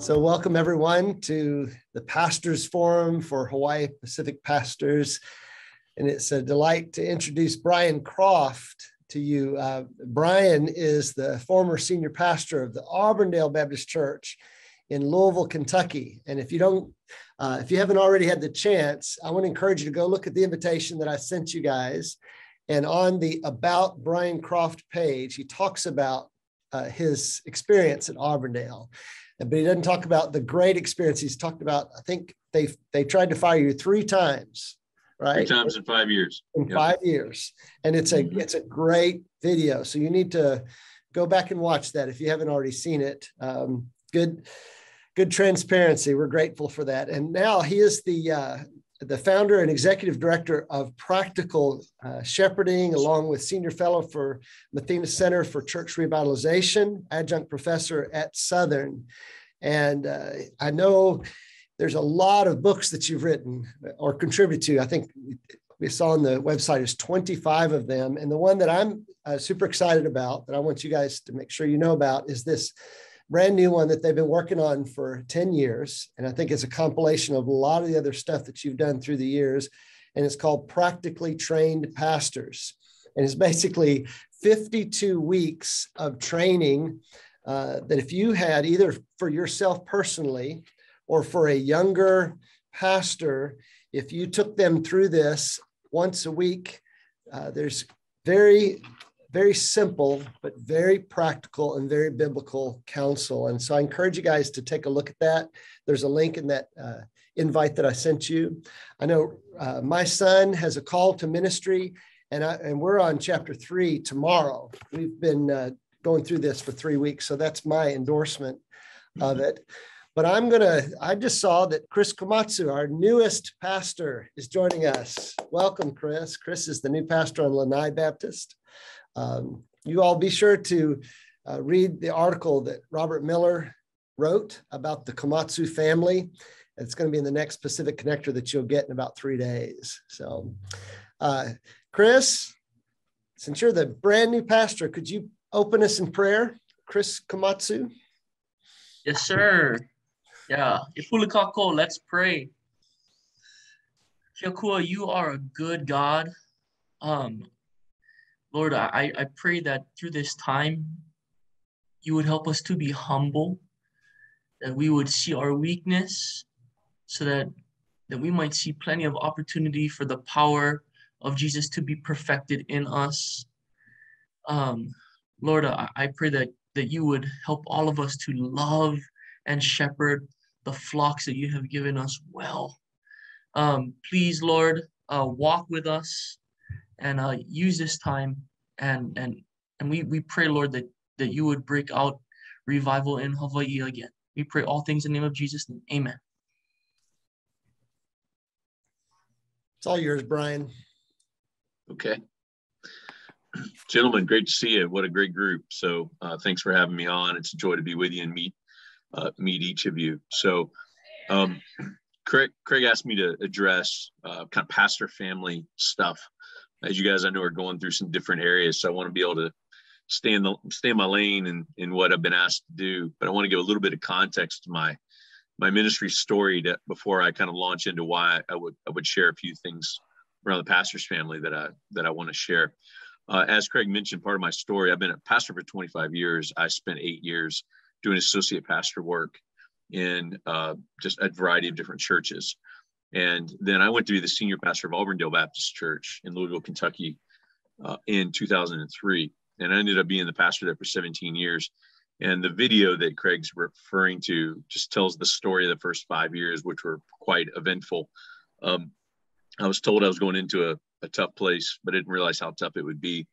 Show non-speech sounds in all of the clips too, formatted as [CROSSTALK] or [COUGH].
So, welcome everyone to the Pastors Forum for Hawaii Pacific Pastors. And it's a delight to introduce Brian Croft to you. Uh, Brian is the former senior pastor of the Auburndale Baptist Church in Louisville, Kentucky. And if you don't, uh, if you haven't already had the chance, I want to encourage you to go look at the invitation that I sent you guys. And on the About Brian Croft page, he talks about uh, his experience at Auburndale but he doesn't talk about the great experience. He's talked about, I think they they tried to fire you three times, right? Three times in five years. In yep. five years, and it's a mm-hmm. it's a great video. So you need to go back and watch that if you haven't already seen it. Um, good good transparency. We're grateful for that. And now he is the uh, the founder and executive director of Practical uh, Shepherding, along with senior fellow for Mathena Center for Church Revitalization, adjunct professor at Southern. And uh, I know there's a lot of books that you've written or contributed to. I think we saw on the website is 25 of them. And the one that I'm uh, super excited about that I want you guys to make sure you know about is this brand new one that they've been working on for 10 years. And I think it's a compilation of a lot of the other stuff that you've done through the years. And it's called Practically Trained Pastors. And it's basically 52 weeks of training uh, that if you had either for yourself personally or for a younger pastor, if you took them through this once a week, uh, there's very very simple, but very practical and very biblical counsel. And so I encourage you guys to take a look at that. There's a link in that uh, invite that I sent you. I know uh, my son has a call to ministry, and, I, and we're on chapter three tomorrow. We've been uh, going through this for three weeks, so that's my endorsement of it. But I'm going to, I just saw that Chris Komatsu, our newest pastor, is joining us. Welcome, Chris. Chris is the new pastor on Lanai Baptist. Um, you all be sure to uh, read the article that Robert Miller wrote about the Komatsu family. It's going to be in the next Pacific Connector that you'll get in about three days. So, uh, Chris, since you're the brand new pastor, could you open us in prayer? Chris Komatsu? Yes, sir. Yeah. Ifulikako, let's pray. Hiakua, you are a good God. Um, Lord, I, I pray that through this time, you would help us to be humble, that we would see our weakness, so that, that we might see plenty of opportunity for the power of Jesus to be perfected in us. Um, Lord, I, I pray that, that you would help all of us to love and shepherd the flocks that you have given us well. Um, please, Lord, uh, walk with us and uh, use this time and and and we we pray lord that that you would break out revival in hawaii again. We pray all things in the name of jesus name. Amen. It's all yours brian. Okay. [CLEARS THROAT] Gentlemen great to see you. What a great group. So uh, thanks for having me on. It's a joy to be with you and meet uh, meet each of you. So um, [CLEARS THROAT] Craig, Craig asked me to address uh, kind of pastor family stuff as you guys I know are going through some different areas. So I want to be able to stay in the stay in my lane and in, in what I've been asked to do. But I want to give a little bit of context to my my ministry story to, before I kind of launch into why I would I would share a few things around the pastor's family that I that I want to share. Uh, as Craig mentioned, part of my story, I've been a pastor for 25 years. I spent eight years doing associate pastor work in uh, just a variety of different churches. And then I went to be the senior pastor of Auburndale Baptist Church in Louisville, Kentucky uh, in 2003. And I ended up being the pastor there for 17 years. And the video that Craig's referring to just tells the story of the first five years, which were quite eventful. Um, I was told I was going into a, a, tough place, but I didn't realize how tough it would be.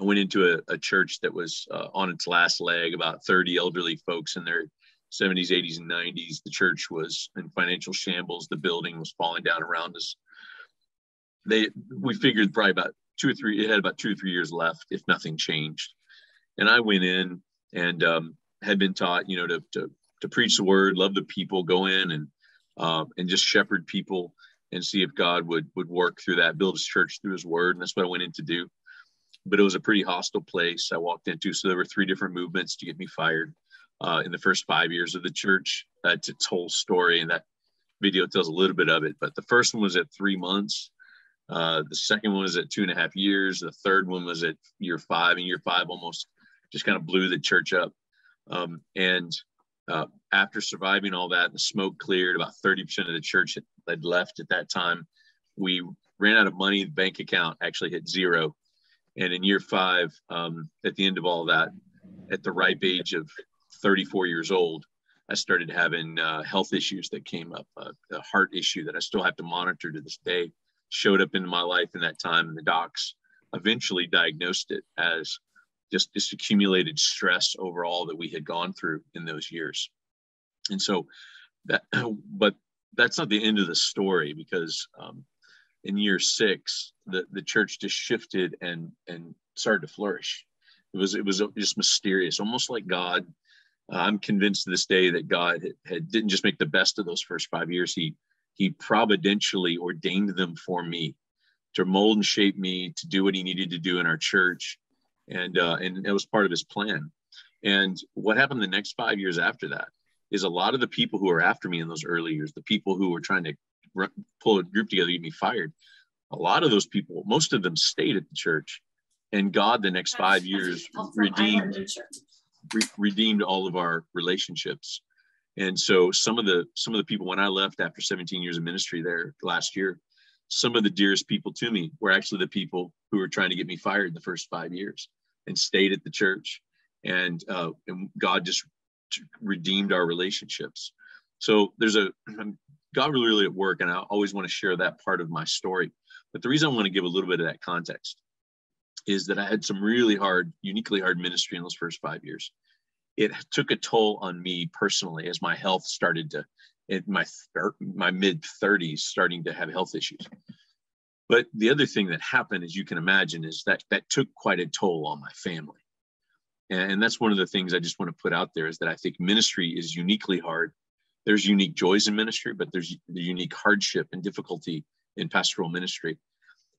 I went into a, a church that was uh, on its last leg, about 30 elderly folks in their 70s, 80s, and 90s. The church was in financial shambles. The building was falling down around us. They, we figured probably about two or three. It had about two or three years left if nothing changed. And I went in and um, had been taught, you know, to, to to preach the word, love the people, go in and um, and just shepherd people and see if God would would work through that, build His church through His word, and that's what I went in to do. But it was a pretty hostile place I walked into, so there were three different movements to get me fired. Uh, in the first five years of the church. That's its whole story, and that video tells a little bit of it. But the first one was at three months. Uh, the second one was at two and a half years. The third one was at year five, and year five almost just kind of blew the church up. Um, and uh, after surviving all that, the smoke cleared. About 30% of the church had left at that time. We ran out of money. The bank account actually hit zero. And in year five, um, at the end of all that, at the ripe age of 34 years old, I started having uh, health issues that came up. Uh, a heart issue that I still have to monitor to this day showed up in my life in that time, and the docs eventually diagnosed it as just this accumulated stress overall that we had gone through in those years. And so that, [CLEARS THROAT] but that's not the end of the story because um, in year six, the, the church just shifted and, and started to flourish. It was, it was just mysterious, almost like God. Uh, I'm convinced to this day that God had, had, didn't just make the best of those first five years. He, he providentially ordained them for me to mold and shape me to do what he needed to do in our church and uh, and it was part of his plan. And what happened the next five years after that is a lot of the people who were after me in those early years, the people who were trying to pull a group together to get me fired, a lot of those people, most of them stayed at the church, and God the next five years redeemed re- redeemed all of our relationships. And so some of the some of the people when I left after 17 years of ministry there last year, some of the dearest people to me were actually the people who were trying to get me fired the first five years and stayed at the church. And, uh, and God just redeemed our relationships. So there's a God really, really at work, and I always want to share that part of my story. But the reason I want to give a little bit of that context is that I had some really hard, uniquely hard ministry in those first five years. It took a toll on me personally as my health started to, in my my mid 30s, starting to have health issues. But the other thing that happened, as you can imagine, is that that took quite a toll on my family. And that's one of the things I just want to put out there is that I think ministry is uniquely hard. There's unique joys in ministry, but there's the unique hardship and difficulty in pastoral ministry.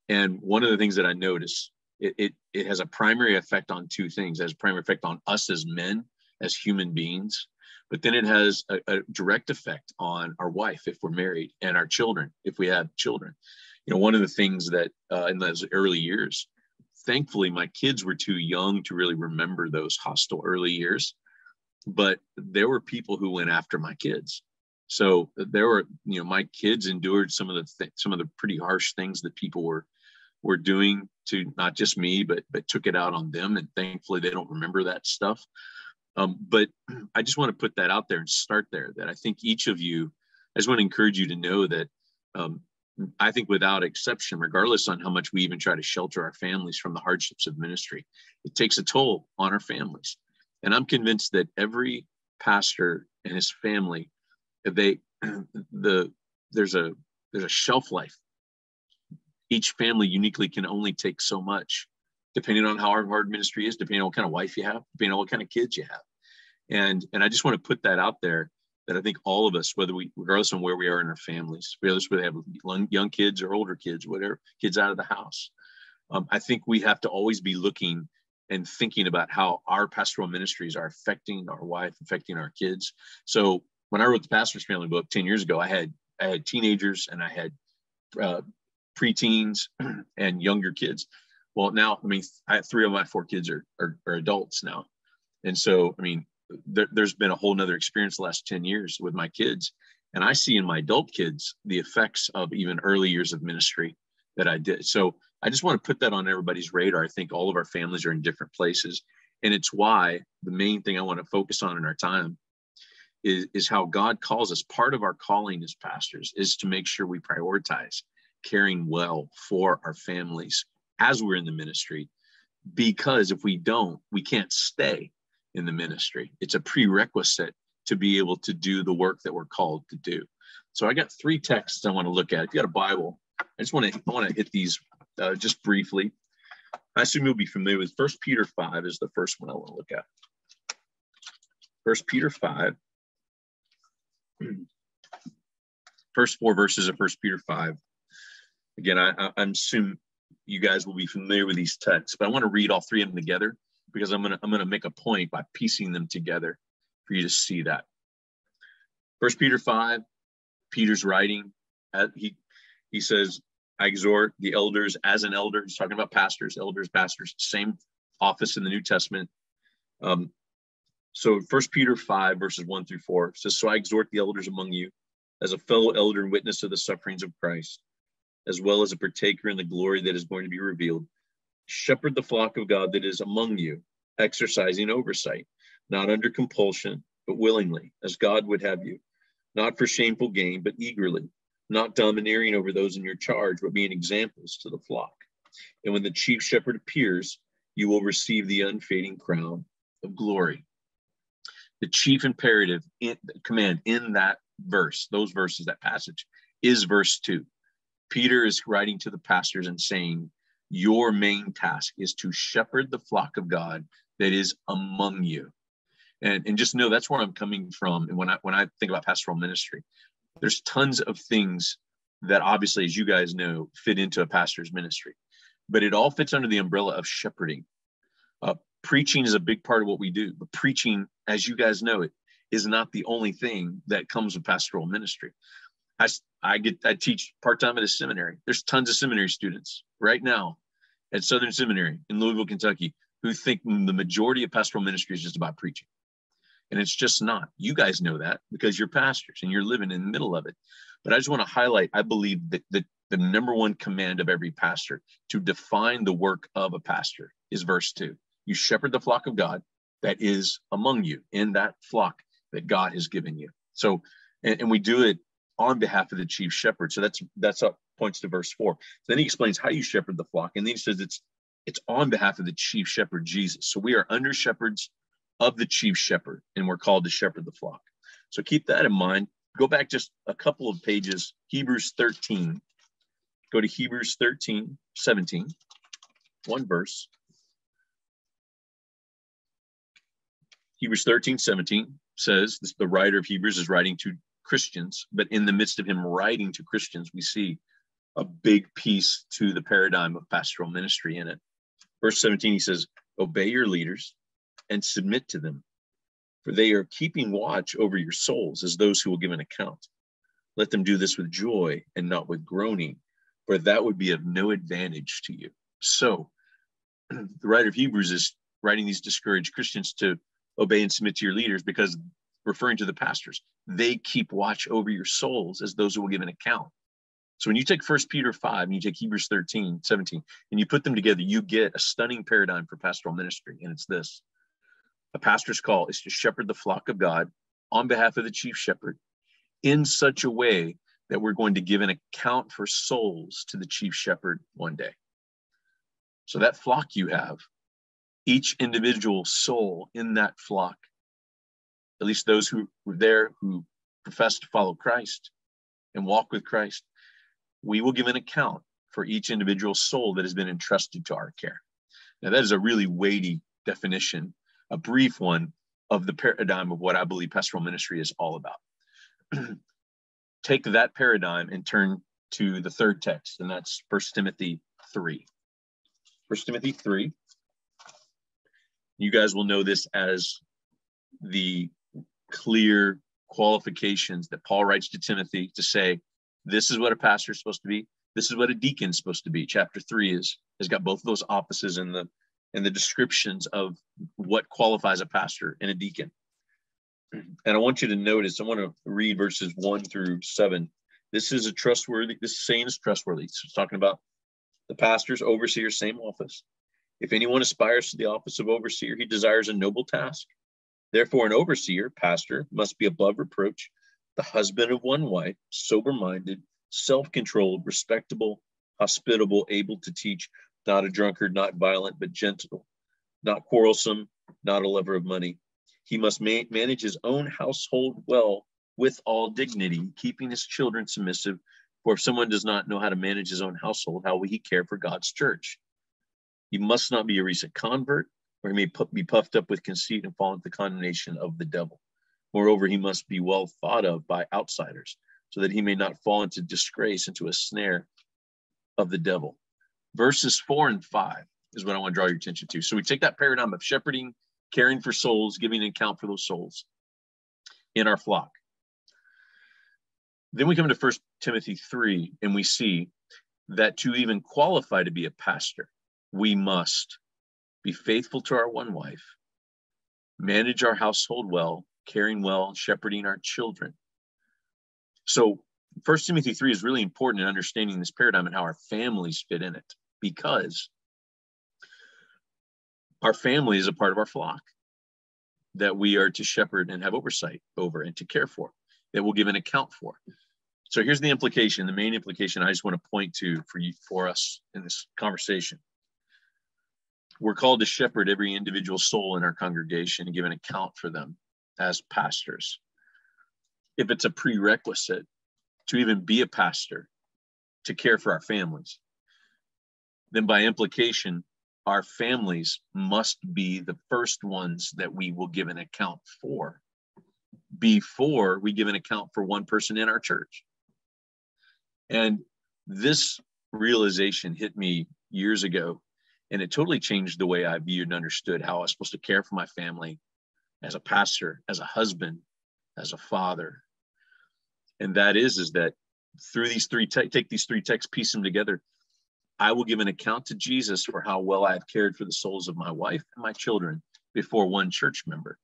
And one of the things that I notice, it, it, it has a primary effect on two things. It has a primary effect on us as men, as human beings, but then it has a, a direct effect on our wife if we're married and our children if we have children you know, one of the things that uh, in those early years, thankfully, my kids were too young to really remember those hostile early years. But there were people who went after my kids. So there were, you know, my kids endured some of the th- some of the pretty harsh things that people were were doing to not just me, but but took it out on them. And thankfully, they don't remember that stuff. Um, but [CLEARS THROAT] I just want to put that out there and start there. That I think each of you, I just want to encourage you to know that um, I think without exception, regardless on how much we even try to shelter our families from the hardships of ministry, it takes a toll on our families. And I'm convinced that every pastor and his family, they [CLEARS THROAT] the there's a there's a shelf life. Each family uniquely can only take so much, depending on how hard ministry is, depending on what kind of wife you have, depending on what kind of kids you have. And and I just want to put that out there that I think all of us, whether we, regardless of where we are in our families, regardless whether they have young kids or older kids, whatever, kids out of the house, um, I think we have to always be looking and thinking about how our pastoral ministries are affecting our wife, affecting our kids. So when I wrote the pastor's family book 10 years ago, I had, I had teenagers and I had uh, preteens [CLEARS THROAT] and younger kids. Well, now, I mean, I have three of my four kids are, are, are adults now. And so, I mean, there, has been a whole nother experience the last 10 years with my kids. And I see in my adult kids the effects of even early years of ministry that I did. So I just want to put that on everybody's radar. I think all of our families are in different places. And it's why the main thing I want to focus on in our time is, is how God calls us. Part of our calling as pastors is to make sure we prioritize caring well for our families as we're in the ministry. Because if we don't, we can't stay in the ministry. It's a prerequisite to be able to do the work that we're called to do. So I got three texts I want to look at. If you got a Bible, I just want to I want to hit these uh, just briefly. I assume you'll be familiar with First Peter five is the first one I want to look at. First Peter five. [CLEARS THROAT] First four verses of First Peter five. Again, I, I, I'm assume you guys will be familiar with these texts, but I want to read all three of them together because I'm gonna I'm gonna make a point by piecing them together for you to see that. First Peter 5, Peter's writing. He he says, I exhort the elders as an elder. He's talking about pastors, elders, pastors, same office in the New Testament. Um, so First Peter 5, verses 1 through 4 says, So I exhort the elders among you as a fellow elder and witness of the sufferings of Christ, as well as a partaker in the glory that is going to be revealed. Shepherd the flock of God that is among you, exercising oversight, not under compulsion, but willingly, as God would have you, not for shameful gain, but eagerly, not domineering over those in your charge, but being examples to the flock. And when the chief shepherd appears, you will receive the unfading crown of glory. The chief imperative in, command in that verse, those verses, that passage, is verse two. Peter is writing to the pastors and saying, Your main task is to shepherd the flock of God that is among you. And, and just know that's where I'm coming from. And when I when I think about pastoral ministry, there's tons of things that obviously, as you guys know, fit into a pastor's ministry, but it all fits under the umbrella of shepherding. Uh, preaching is a big part of what we do, but preaching, as you guys know it, is not the only thing that comes with pastoral ministry. I, I get I teach part-time at a seminary. There's tons of seminary students right now at Southern Seminary in Louisville, Kentucky, who think the majority of pastoral ministry is just about preaching. And it's just not. You guys know that because you're pastors and you're living in the middle of it. But I just want to highlight I believe that the, the number one command of every pastor to define the work of a pastor is verse two. You shepherd the flock of God that is among you in that flock that God has given you. So, and, and we do it on behalf of the chief shepherd. So that's that's up points to verse four. So then he explains how you shepherd the flock, and then he says it's it's on behalf of the chief shepherd Jesus. So we are under shepherds of the chief shepherd, and we're called to shepherd the flock. So keep that in mind. Go back just a couple of pages, Hebrews 13. Go to Hebrews 13, 17, one verse. Hebrews 13, 17 says this, the writer of Hebrews is writing to Christians, but in the midst of him writing to Christians, we see a big piece to the paradigm of pastoral ministry in it. Verse 17, he says, Obey your leaders and submit to them, for they are keeping watch over your souls as those who will give an account. Let them do this with joy and not with groaning, for that would be of no advantage to you. So, [CLEARS THROAT] the writer of Hebrews is writing these discouraged Christians to obey and submit to your leaders because referring to the pastors. They keep watch over your souls as those who will give an account. So when you take first peter 5 and you take hebrews 13 17 and you put them together you get a stunning paradigm for pastoral ministry. And it's this. A pastor's call is to shepherd the flock of god on behalf of the chief shepherd in such a way that we're going to give an account for souls to the chief shepherd one day. So that flock you have each individual soul in that flock, at least those who were there who profess to follow Christ and walk with Christ, we will give an account for each individual soul that has been entrusted to our care. Now, that is a really weighty definition, a brief one of the paradigm of what I believe pastoral ministry is all about. [CLEARS THROAT] Take that paradigm and turn to the third text, and that's First Timothy 3. First Timothy 3 you guys will know this as the clear qualifications that Paul writes to Timothy to say, this is what a pastor is supposed to be. This is what a deacon is supposed to be. Chapter three is has got both of those offices in the in the descriptions of what qualifies a pastor and a deacon. And I want you to notice, I want to read verses one through seven. This is a trustworthy, this saying is trustworthy. So it's talking about the pastors, overseers, same office. If anyone aspires to the office of overseer, he desires a noble task. Therefore, an overseer, pastor, must be above reproach, the husband of one wife, sober minded, self controlled, respectable, hospitable, able to teach, not a drunkard, not violent, but gentle, not quarrelsome, not a lover of money. He must ma- manage his own household well with all dignity, keeping his children submissive. For if someone does not know how to manage his own household, how will he care for God's church? He must not be a recent convert, or he may be puffed up with conceit and fall into the condemnation of the devil. Moreover, he must be well thought of by outsiders, so that he may not fall into disgrace, into a snare of the devil. Verses four and five is what I want to draw your attention to. So we take that paradigm of shepherding, caring for souls, giving an account for those souls. in our flock. Then we come to First Timothy 3, and we see that to even qualify to be a pastor, we must be faithful to our one wife, manage our household well, caring well, shepherding our children. So, First Timothy 3 is really important in understanding this paradigm and how our families fit in it because our family is a part of our flock that we are to shepherd and have oversight over and to care for, that we'll give an account for. So here's the implication, the main implication I just want to point to for you for us in this conversation. We're called to shepherd every individual soul in our congregation and give an account for them as pastors. If it's a prerequisite to even be a pastor, to care for our families, then by implication, our families must be the first ones that we will give an account for before we give an account for one person in our church. And this realization hit me years ago, and it totally changed the way I viewed and understood how I was supposed to care for my family as a pastor, as a husband, as a father. And that is, is that through these three, te- take these three texts, piece them together. I will give an account to Jesus for how well I have cared for the souls of my wife and my children before one church member.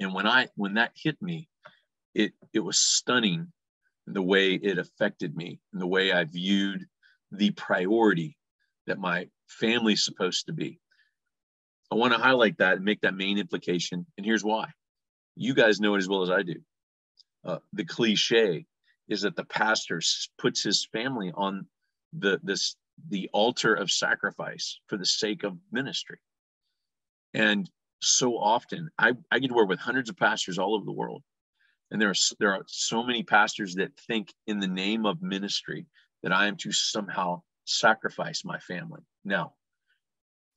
And when I when that hit me, it it was stunning the way it affected me and the way I viewed the priority that my family's supposed to be. I want to highlight that and make that main implication. And here's why. You guys know it as well as I do. Uh, the cliche is that the pastor puts his family on the this the altar of sacrifice for the sake of ministry. And so often, I, I get to work with hundreds of pastors all over the world. And there are, there are so many pastors that think in the name of ministry that I am to somehow sacrifice my family. Now,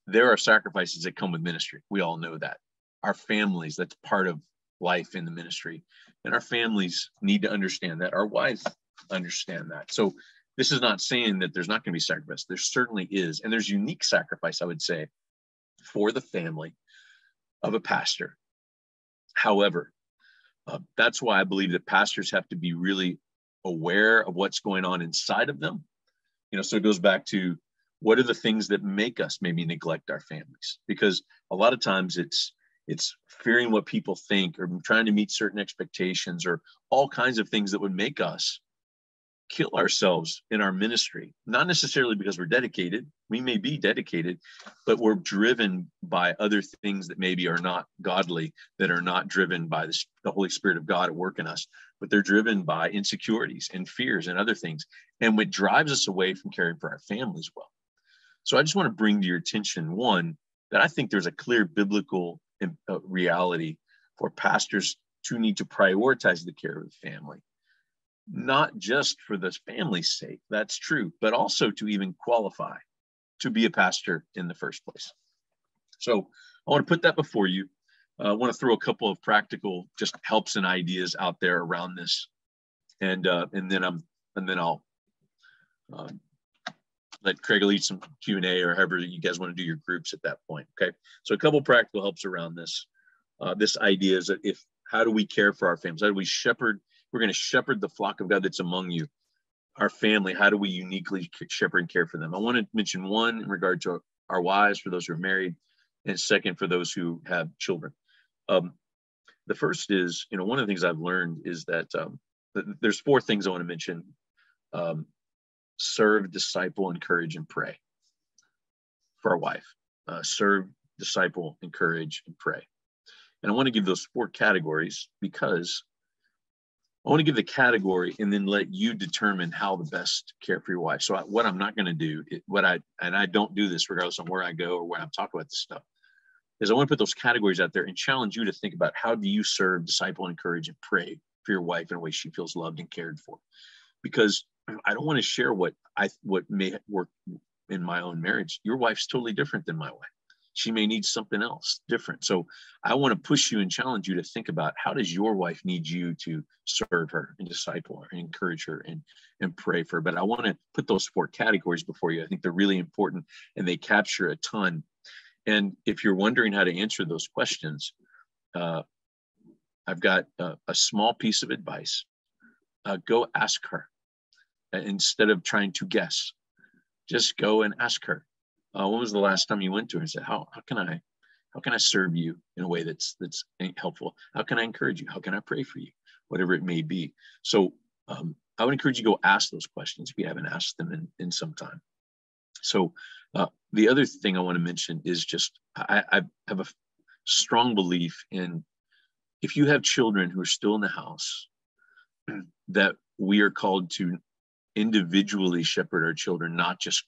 there are sacrifices that come with ministry. We all know that. Our families, that's part of life in the ministry. And our families need to understand that. Our wives understand that. So this is not saying that there's not going to be sacrifice. There certainly is. And there's unique sacrifice, I would say, for the family of a pastor. However, uh, that's why I believe that pastors have to be really aware of what's going on inside of them. You know, so it goes back to what are the things that make us maybe neglect our families? Because a lot of times it's it's fearing what people think or trying to meet certain expectations or all kinds of things that would make us kill ourselves in our ministry, not necessarily because we're dedicated. We may be dedicated, but we're driven by other things that maybe are not godly, that are not driven by the, the Holy Spirit of God at work in us, but they're driven by insecurities and fears and other things. And what drives us away from caring for our families well. So I just want to bring to your attention one, that I think there's a clear biblical uh, reality for pastors to need to prioritize the care of the family not just for the family's sake, that's true, but also to even qualify to be a pastor in the first place. So I want to put that before you. Uh, I want to throw a couple of practical just helps and ideas out there around this, and uh, and then I'm and then I'll um, let Craig lead some Q and A or however you guys want to do your groups at that point. Okay, so a couple practical helps around this. Uh, this idea is that if how do we care for our families? How do we shepherd we're going to shepherd the flock of God that's among you. Our family, how do we uniquely shepherd and care for them? I want to mention one in regard to our wives, for those who are married, and second, for those who have children. Um, the first is, you know, one of the things I've learned is that um, there's four things I want to mention um, serve, disciple, encourage, and pray for our wife. Uh, serve, disciple, encourage, and pray. And I want to give those four categories because I want to give the category and then let you determine how the best care for your wife. So I, what I'm not going to do, it, what I and I don't do this regardless of where I go or when I'm talking about this stuff, is I want to put those categories out there and challenge you to think about how do you serve, disciple, encourage, and pray for your wife in a way she feels loved and cared for. Because I don't want to share what I what may work in my own marriage. Your wife's totally different than my wife she may need something else different. So I want to push you and challenge you to think about how does your wife need you to serve her and disciple her and encourage her and, and pray for her. But I want to put those four categories before you. I think they're really important and they capture a ton. And if you're wondering how to answer those questions, uh, I've got a, a small piece of advice. Uh, go ask her instead of trying to guess. Just go and ask her. Uh, when was the last time you went to her and said, "How how can I how can I serve you in a way that's that's helpful? How can I encourage you? How can I pray for you? Whatever it may be." So um, I would encourage you to go ask those questions if you haven't asked them in, in some time. So uh, the other thing I want to mention is just I, I have a strong belief in if you have children who are still in the house, [CLEARS THROAT] that we are called to individually shepherd our children, not just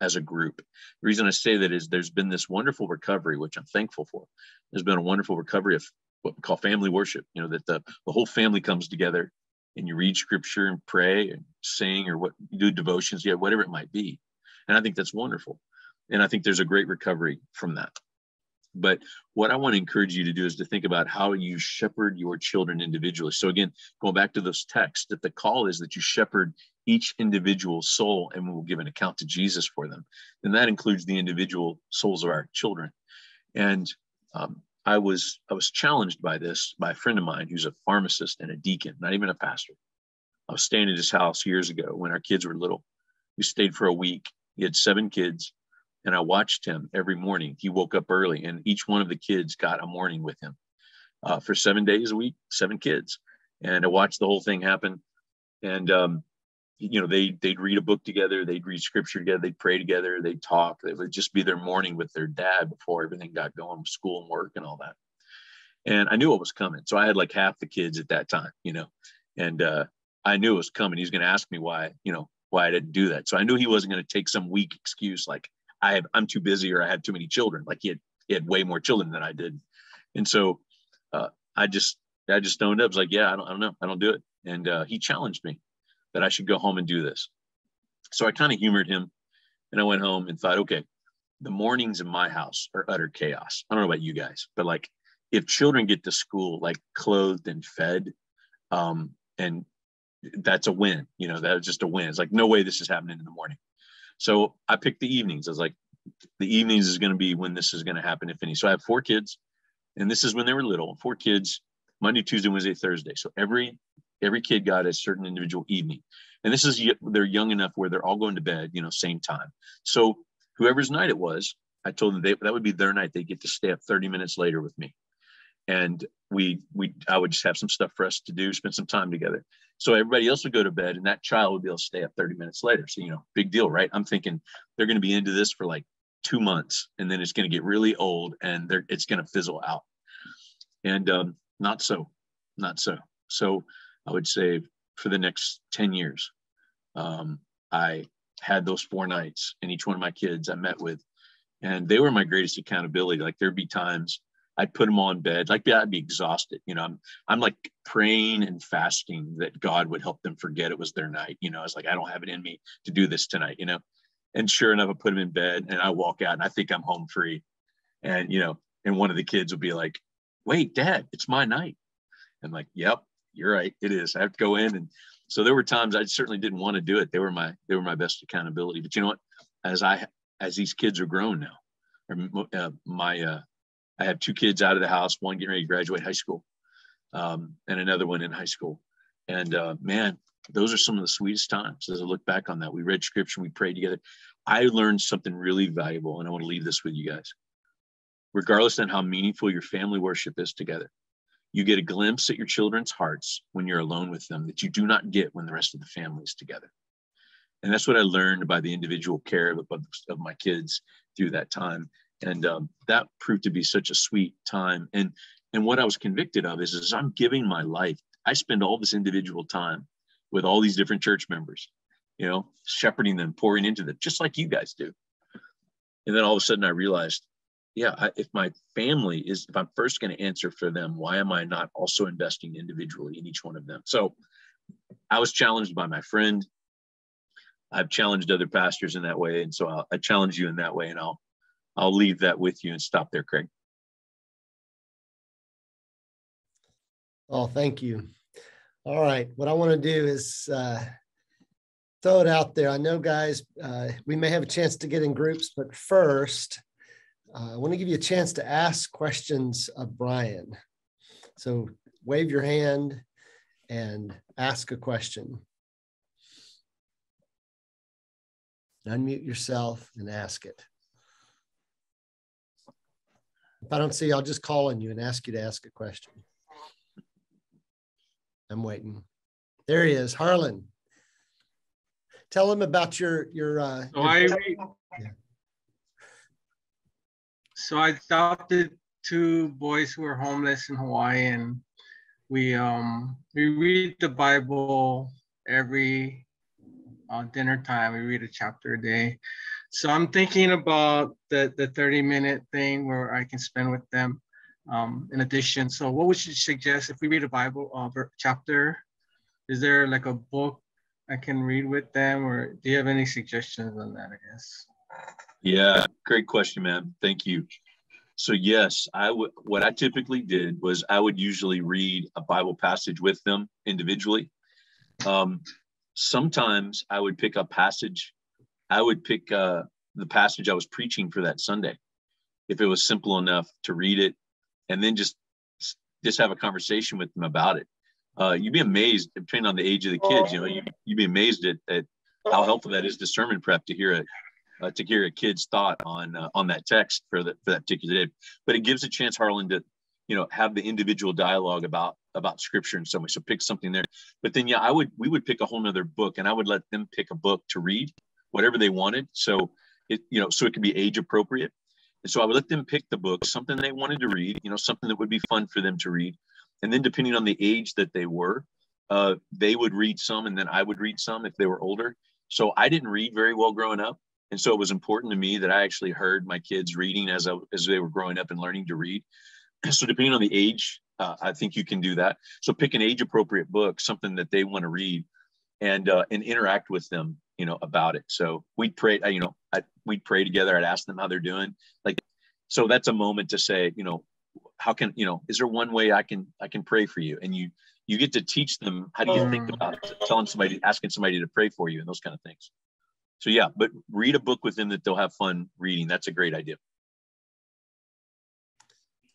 as a group. The reason I say that is there's been this wonderful recovery, which I'm thankful for. There's been a wonderful recovery of what we call family worship, you know, that the, the whole family comes together and you read scripture and pray and sing or what you do devotions, yeah, whatever it might be. And I think that's wonderful. And I think there's a great recovery from that. But what I want to encourage you to do is to think about how you shepherd your children individually. So again, going back to those texts, that the call is that you shepherd each individual soul and we'll give an account to Jesus for them. And that includes the individual souls of our children. And um, I was I was challenged by this by a friend of mine who's a pharmacist and a deacon, not even a pastor. I was staying at his house years ago when our kids were little. We stayed for a week. He had seven kids, and I watched him every morning. He woke up early, and each one of the kids got a morning with him uh, for seven days a week, seven kids, and I watched the whole thing happen. And um, you know, they they'd read a book together, they'd read scripture together, they'd pray together, they'd talk. It would just be their morning with their dad before everything got going with school and work and all that. And I knew what was coming, so I had like half the kids at that time, you know, and uh, I knew it was coming. He was going to ask me why, you know, why I didn't do that. So I knew he wasn't going to take some weak excuse like I have, I'm too busy or I have too many children. Like he had, he had way more children than I did. And so uh, I just, I just stoned up. I was like, yeah, I don't, I don't know. I don't do it. And uh, he challenged me that I should go home and do this. So I kind of humored him and I went home and thought, okay, the mornings in my house are utter chaos. I don't know about you guys, but like if children get to school like clothed and fed, um, and that's a win, you know, that's just a win. It's like, no way this is happening in the morning. So I picked the evenings. I was like, the evenings is going to be when this is going to happen, if any. So I have four kids, and this is when they were little. Four kids, Monday, Tuesday, Wednesday, Thursday. So every every kid got a certain individual evening, and this is they're young enough where they're all going to bed, you know, same time. So whoever's night it was, I told them they, that would be their night. They get to stay up 30 minutes later with me, and we we I would just have some stuff for us to do, spend some time together. So everybody else would go to bed and that child would be able to stay up 30 minutes later. So, you know, big deal, right? I'm thinking they're going to be into this for like two months and then it's going to get really old and it's going to fizzle out. And um, not so, not so. So I would say for the next 10 years, um, I had those four nights and each one of my kids I met with, and they were my greatest accountability. Like there'd be times I'd put them on bed. Like I'd be exhausted. You know, I'm I'm like praying and fasting that God would help them forget it was their night. You know, I was like, I don't have it in me to do this tonight. You know, and sure enough, I put them in bed and I walk out and I think I'm home free. And you know, and one of the kids will be like, "Wait, Dad, it's my night." I'm like, "Yep, you're right. It is. I have to go in." And so there were times I certainly didn't want to do it. They were my they were my best accountability. But you know what? As I as these kids are grown now, or uh, my uh, I have two kids out of the house, one getting ready to graduate high school, um, and another one in high school. And uh, man, those are some of the sweetest times as I look back on that. We read scripture, we prayed together. I learned something really valuable, and I want to leave this with you guys. Regardless of how meaningful your family worship is together, you get a glimpse at your children's hearts when you're alone with them that you do not get when the rest of the family is together. And that's what I learned by the individual care of, of my kids through that time. And um, that proved to be such a sweet time. And and what i was convicted of is is i'm giving my life. I spend all this individual time with all these different church members you know shepherding them pouring into them just like you guys do. And then all of a sudden i realized yeah I, if my family is if i'm first going to answer for them why am i not also investing individually in each one of them so i was challenged by my friend i've challenged other pastors in that way and so I'll, i challenge you in that way and i'll I'll leave that with you and stop there, Craig. Oh, thank you. All right. What I want to do is uh, throw it out there. I know, guys, uh, we may have a chance to get in groups, but first, I want to give you a chance to ask questions of Brian. So wave your hand and ask a question. Unmute yourself and ask it. If I don't see, I'll just call on you and ask you to ask a question. I'm waiting. There he is, Harlan. Tell him about your your. Uh, so your I. Yeah. So I adopted two boys who are homeless in Hawaii, and we um we read the Bible every uh, dinner time. We read a chapter a day. So I'm thinking about the, the 30 minute thing where I can spend with them um, in addition. So what would you suggest if we read a Bible uh, chapter? Is there like a book I can read with them or do you have any suggestions on that, I guess? Yeah, great question, man. Thank you. So yes, I would. What I typically did was I would usually read a Bible passage with them individually. Um, sometimes I would pick a passage I would pick uh, the passage I was preaching for that Sunday, if it was simple enough to read it, and then just just have a conversation with them about it. Uh, you'd be amazed, depending on the age of the kids. You know, you, you'd be amazed at, at how helpful that is to sermon prep to hear it. Uh, to hear a kid's thought on uh, on that text for that for that particular day. But it gives a chance, Harlan, to you know have the individual dialogue about about scripture in some way. So pick something there. But then yeah, I would we would pick a whole nother book and I would let them pick a book to read whatever they wanted. So it, you know, so it could be age appropriate. And so I would let them pick the book, something they wanted to read, you know, something that would be fun for them to read. And then depending on the age that they were, uh, they would read some and then I would read some if they were older. So I didn't read very well growing up. And so it was important to me that I actually heard my kids reading as, I, as they were growing up and learning to read. [CLEARS THROAT] So depending on the age, uh, I think you can do that. So pick an age appropriate book, something that they want to read and, uh, and interact with them you know, about it. So we'd pray, uh, you know, I, we'd pray together. I'd ask them how they're doing. Like, so that's a moment to say, you know, how can, you know, is there one way I can, I can pray for you? And you, you get to teach them, how do you think mm. about it? Telling somebody, asking somebody to pray for you and those kind of things. So yeah, but read a book with them that they'll have fun reading. That's a great idea.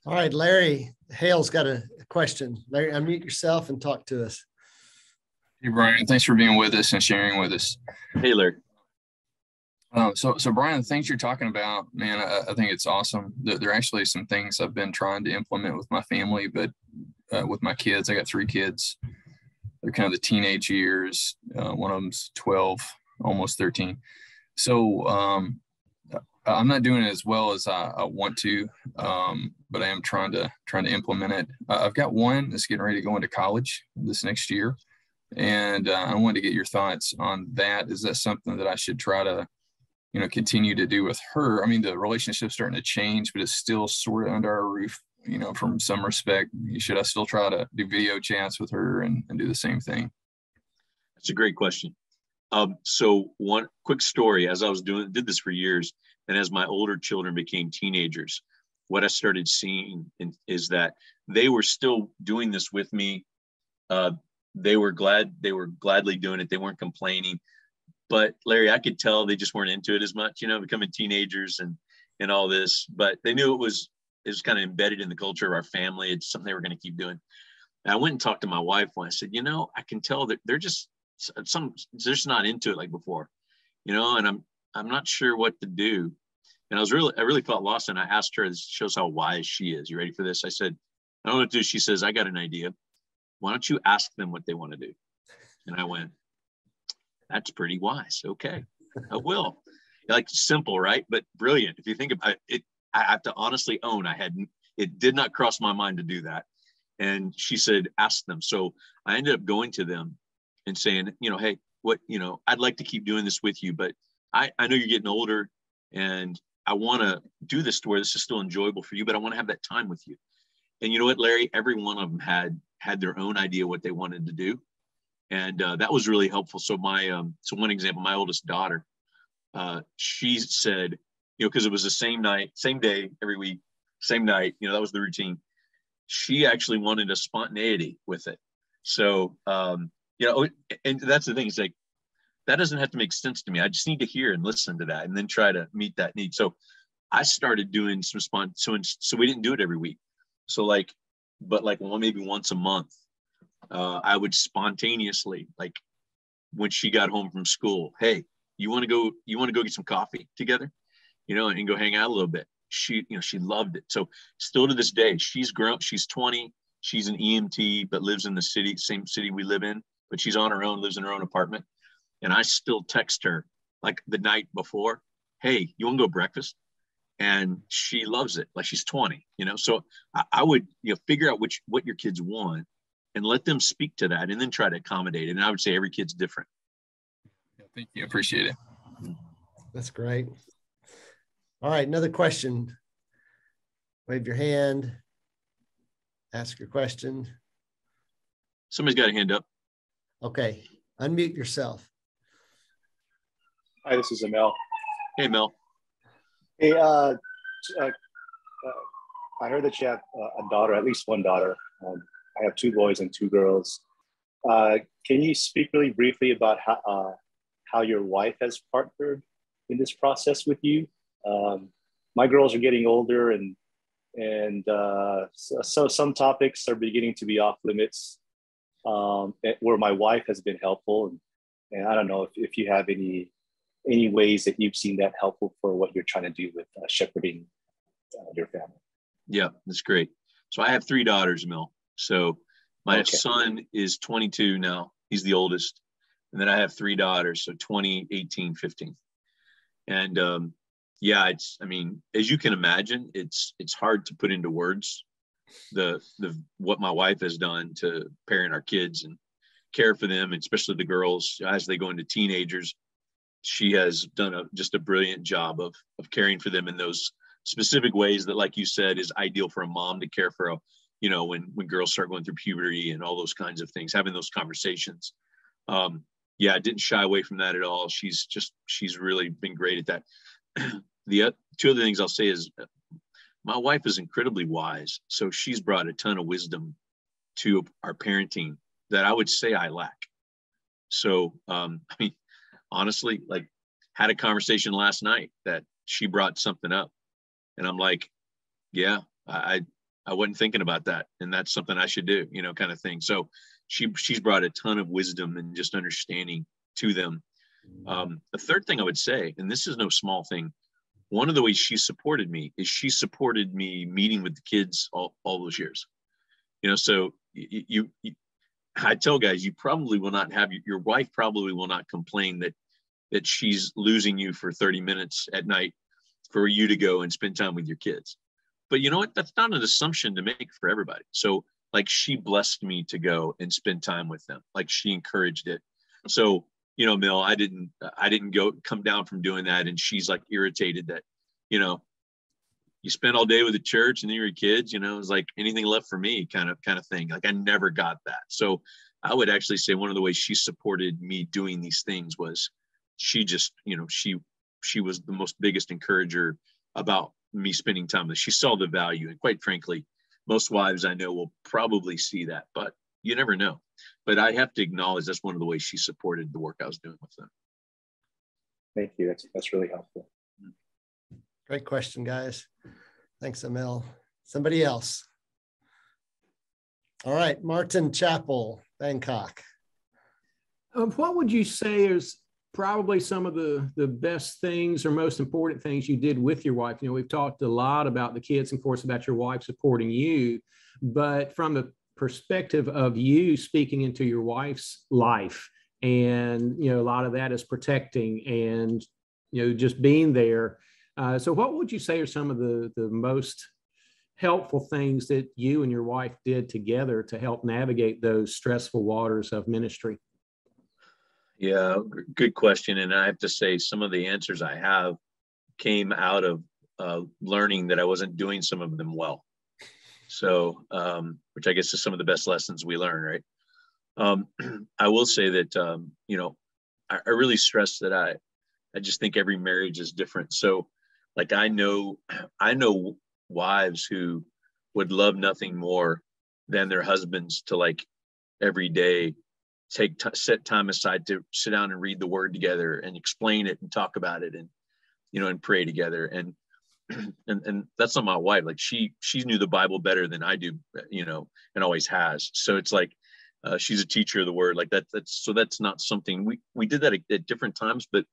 All right, Larry Hale's got a question. Larry, unmute yourself and talk to us. Hey, Brian, thanks for being with us and sharing with us. Hey, Larry. Um, so, so Brian, the things you're talking about, man, I, I, think it's awesome. There, there, are actually some things I've been trying to implement with my family, but uh, with my kids, I got three kids. They're kind of the teenage years. Uh, one of them's 12, almost 13. So, um, I'm not doing it as well as I, I want to, um, but I am trying to trying to implement it. Uh, I've got one that's getting ready to go into college this next year. And uh, I wanted to get your thoughts on that. Is that something that I should try to, you know, continue to do with her? I mean, the relationship's starting to change, but it's still sort of under our roof, you know, from some respect. Should I still try to do video chats with her and, and do the same thing? That's a great question. Um, so one quick story, as I was doing, did this for years. And as my older children became teenagers, what I started seeing in, is that they were still doing this with me. Uh, they were glad they were gladly doing it. They weren't complaining. But Larry, I could tell they just weren't into it as much, you know, becoming teenagers and and all this. But they knew it was it was kind of embedded in the culture of our family. It's something they were going to keep doing. And I went and talked to my wife when I said, you know, I can tell that they're just some just not into it like before, you know, and I'm I'm not sure what to do. And I was really I really felt lost. And I asked her, this shows how wise she is. You ready for this? I said, I don't know what to do. She says, I got an idea why don't you ask them what they want to do? And I went, that's pretty wise. Okay, I will. Like simple, right? But brilliant. If you think about it, I have to honestly own I had it did not cross my mind to do that. And she said, ask them. So I ended up going to them and saying, you know, hey, what, you know, I'd like to keep doing this with you, but I, I know you're getting older and I want to do this to where this is still enjoyable for you, but I want to have that time with you. And you know what, Larry? Every one of them had had their own idea what they wanted to do, and uh, that was really helpful. So my um, so one example, my oldest daughter, uh, she said, you know, because it was the same night, same day every week, same night. You know, that was the routine. She actually wanted a spontaneity with it. So um, you know, and that's the thing. It's like that doesn't have to make sense to me. I just need to hear and listen to that, and then try to meet that need. So I started doing some spont. So so we didn't do it every week. So like but like one maybe once a month, uh, I would spontaneously like when she got home from school, hey, you want to go? You want to go get some coffee together, you know, and go hang out a little bit. She, you know, she loved it. So still to this day, she's grown. She's 20. She's an EMT, but lives in the city, same city we live in. But she's on her own, lives in her own apartment, and I still text her like the night before, hey, you want to go breakfast? And she loves it. Like she's 20, you know. So I, I would, you know, figure out which what your kids want and let them speak to that and then try to accommodate it. And I would say every kid's different. Yeah, thank you. Appreciate it. That's great. All right, another question. Wave your hand. Ask your question. Somebody's got a hand up. Okay, unmute yourself. Hi, this is Emil. Hey, Mel. Hey, uh, uh, uh, I heard that you have uh, a daughter, at least one daughter. Um, I have two boys and two girls. Uh, can you speak really briefly about how, uh, how your wife has partnered in this process with you? Um, my girls are getting older, and and uh, so, so, some topics are beginning to be off limits. Um, where my wife has been helpful, and, and I don't know if, if you have any any ways that you've seen that helpful for what you're trying to do with uh, shepherding uh, your family. Yeah, that's great. So I have three daughters, Mel. So my okay. son is 22 now. He's the oldest. And then I have three daughters, so 20, 18, 15. And um, yeah, it's I mean, as you can imagine, it's it's hard to put into words the the what my wife has done to parent our kids and care for them, especially the girls as they go into teenagers. She has done a just a brilliant job of of caring for them in those specific ways that, like you said, is ideal for a mom to care for a you know, when when girls start going through puberty and all those kinds of things, having those conversations. Um, yeah, I didn't shy away from that at all. She's just she's really been great at that. [CLEARS THROAT] the two other things I'll say is my wife is incredibly wise, so she's brought a ton of wisdom to our parenting that I would say I lack. So, um, [LAUGHS] I mean, honestly, like had a conversation last night that she brought something up, and I'm like, yeah, I I wasn't thinking about that, and that's something I should do, you know, kind of thing. So she she's brought a ton of wisdom and just understanding to them. Um, the third thing I would say, and this is no small thing, one of the ways she supported me is she supported me meeting with the kids all, all those years. You know, so you, you, you I tell guys, you probably will not have your wife probably will not complain that that she's losing you for 30 minutes at night for you to go and spend time with your kids. But you know what? That's not an assumption to make for everybody. So like she blessed me to go and spend time with them. Like she encouraged it. So, you know, Mill, I didn't I didn't go come down from doing that. And she's like irritated that, you know, you spend all day with the church and then your kids, you know, it's like anything left for me kind of kind of thing. Like I never got that. So I would actually say one of the ways she supported me doing these things was she just, you know, she she was the most biggest encourager about me spending time with. She saw the value, and quite frankly, most wives I know will probably see that, but you never know. But I have to acknowledge that's one of the ways she supported the work I was doing with them. Thank you. That's that's really helpful. Great question, guys. Thanks, Emil. Somebody else. All right, Martin Chapel, Bangkok. Um, what would you say is probably some of the the best things or most important things you did with your wife you know we've talked a lot about the kids and of course about your wife supporting you but from the perspective of you speaking into your wife's life and you know a lot of that is protecting and you know just being there uh, so what would you say are some of the the most helpful things that you and your wife did together to help navigate those stressful waters of ministry yeah, good question. And I have to say, some of the answers I have came out of uh, learning that I wasn't doing some of them well. So, um, which I guess is some of the best lessons we learn, right? Um, [CLEARS THROAT] I will say that, um, you know, I, I really stress that I, I just think every marriage is different. So, like, I know, [CLEARS THROAT] I know wives who would love nothing more than their husbands to like every day take t- set time aside to sit down and read the word together and explain it and talk about it and you know and pray together and [CLEARS THROAT] and and that's not my wife. Like she she knew the Bible better than I do, you know, and always has. So it's like uh, she's a teacher of the word. Like that. That's so that's not something we we did that at, at different times, but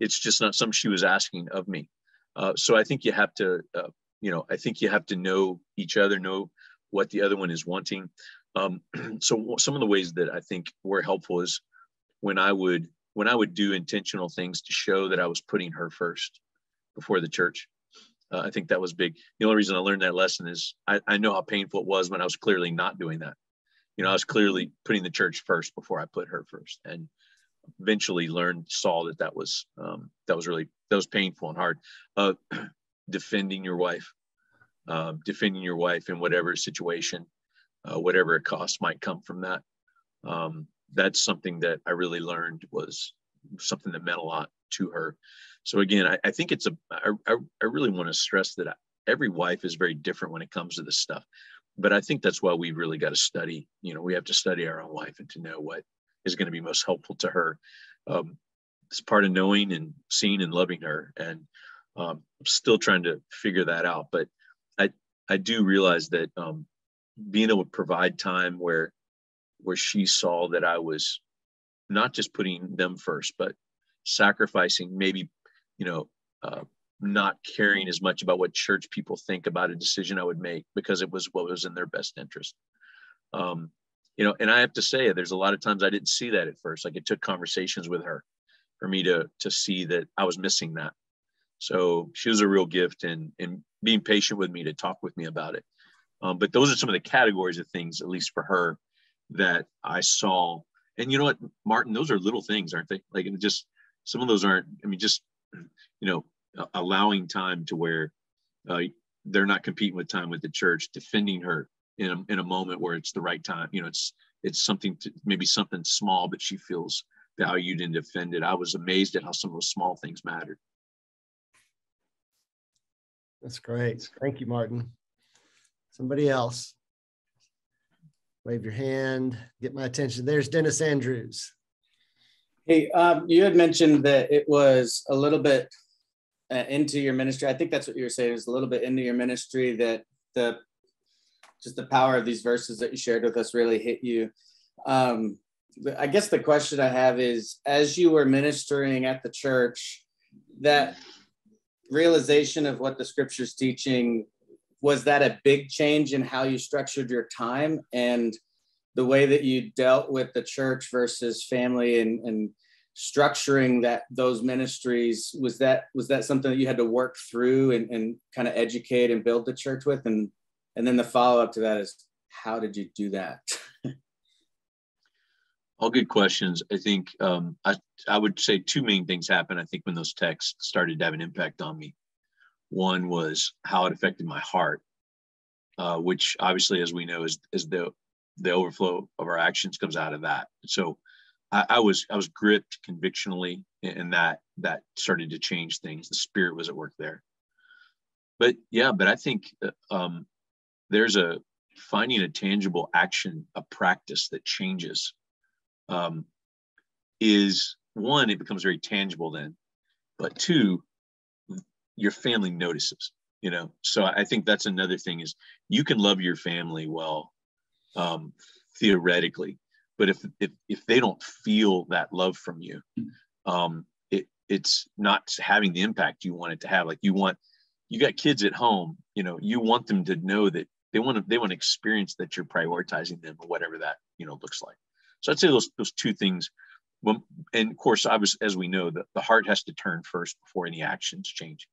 it's just not something she was asking of me. Uh, so I think you have to, uh, you know, I think you have to know each other, know what the other one is wanting. Um, [CLEARS THROAT] so some of the ways that I think were helpful is when I would when I would do intentional things to show that I was putting her first before the church. Uh, I think that was big. The only reason I learned that lesson is I, I know how painful it was when I was clearly not doing that. You know, I was clearly putting the church first before I put her first, and eventually learned saw that that was um, that was really that was painful and hard. Uh, [CLEARS THROAT] defending your wife, uh, defending your wife in whatever situation, uh, whatever it cost might come from that. Um, that's something that I really learned was something that meant a lot to her. So again, I, I think it's a. I, really want to stress that every wife is very different when it comes to this stuff. But I think that's why we really got to study. You know, we have to study our own wife and to know what is going to be most helpful to her. Um, it's part of knowing and seeing and loving her, and um, I'm still trying to figure that out. But I I do realize that um, being able to provide time where where she saw that I was not just putting them first, but sacrificing maybe, you know, uh, not caring as much about what church people think about a decision I would make because it was what was in their best interest. Um, you know, and I have to say, there's a lot of times I didn't see that at first. Like it took conversations with her for me to to see that I was missing that. So she was a real gift and and being patient with me to talk with me about it. Um, but those are some of the categories of things, at least for her, that I saw. And you know what, Martin, those are little things, aren't they? Like just some of those aren't. I mean, just you know, allowing time to where uh, they're not competing with time with the church, defending her in a, in a moment where it's the right time. You know, it's it's something to maybe something small, but she feels valued and defended. I was amazed at how some of those small things mattered. That's great. Thank you, Martin. Somebody else. Wave your hand, get my attention. There's Dennis Andrews. Hey, um, you had mentioned that it was a little bit uh, into your ministry. I think that's what you were saying. It was a little bit into your ministry that the just the power of these verses that you shared with us really hit you. Um, I guess the question I have is, as you were ministering at the church, that realization of what the scripture's teaching was that a big change in how you structured your time and the way that you dealt with the church versus family and, and structuring that those ministries was that was that something that you had to work through and, and kind of educate and build the church with? And and then the follow-up to that is how did you do that? [LAUGHS] All good questions. I think um, I, I would say two main things happened i think when those texts started to have an impact on me. One was how it affected my heart, uh, which obviously, as we know, is is the the overflow of our actions comes out of that. So I, I was I was gripped convictionally, and that that started to change things. The spirit was at work there. But yeah, but I think uh, um, there's a finding a tangible action, a practice that changes. Um, is one, it becomes very tangible then, but two, your family notices you know so i think that's another thing is you can love your family well um, theoretically but if, if if they don't feel that love from you um, it it's not having the impact you want it to have. Like you want you got kids at home you know you want them to know that they want to they want to experience that you're prioritizing them or whatever that you know looks like. So i'd say those those two things well, and of course i was as we know the, the heart has to turn first before any actions change.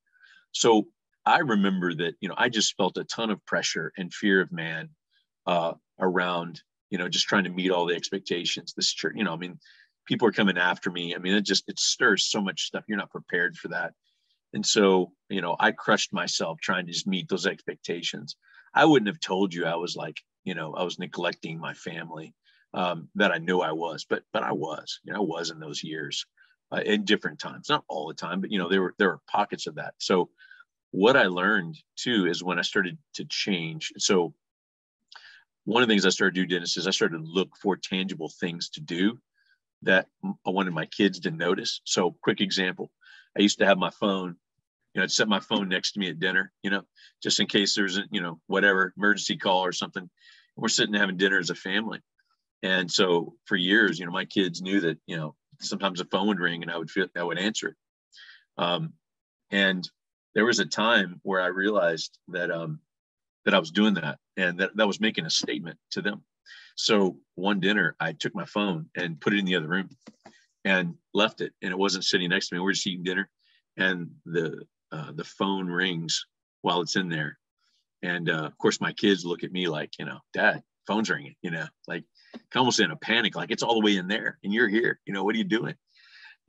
So I remember that, you know, I just felt a ton of pressure and fear of man uh, around, you know, just trying to meet all the expectations. This church, you know, I mean, people are coming after me. I mean, it just, it stirs so much stuff. You're not prepared for that. And so, you know, I crushed myself trying to just meet those expectations. I wouldn't have told you I was like, you know, I was neglecting my family um, that I knew I was, but, but I was, you know, I was in those years uh, in different times, not all the time, but, you know, there were, there were pockets of that. So, what I learned too is when I started to change. So one of the things I started to do, Dennis, is I started to look for tangible things to do that I wanted my kids to notice. So quick example, I used to have my phone You know, I'd set my phone next to me at dinner, you know, just in case there's a, you know, whatever emergency call or something. We're sitting having dinner as a family. And so for years, you know, my kids knew that, you know, sometimes the phone would ring and I would feel I would answer it. Um, and there was a time where I realized that um, that I was doing that and that, that was making a statement to them. So one dinner, I took my phone and put it in the other room and left it, and it wasn't sitting next to me. We we're just eating dinner, and the uh, the phone rings while it's in there, and uh, of course my kids look at me like, you know, Dad, phone's ringing, you know, like almost in a panic, like it's all the way in there, and you're here, you know, what are you doing?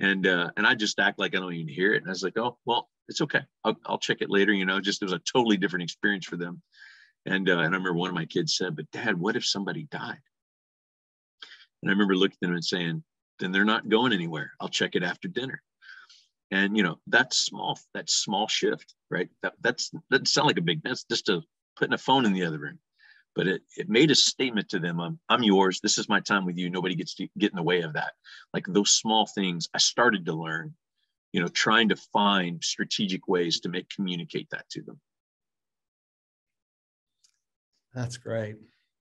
And uh, and I just act like I don't even hear it, and I was like, oh well, it's okay, I'll, I'll check it later, you know. Just it was a totally different experience for them, and uh, and I remember one of my kids said, but Dad, what if somebody died? And I remember looking at them and saying, then they're not going anywhere. I'll check it after dinner. And you know, that's small, that small shift, right? That that's that doesn't sound like a big that's just a putting a phone in the other room. But it, it made a statement to them, I'm, I'm yours. This is my time with you. Nobody gets to get in the way of that. Like those small things I started to learn, you know, trying to find strategic ways to make communicate that to them. That's great.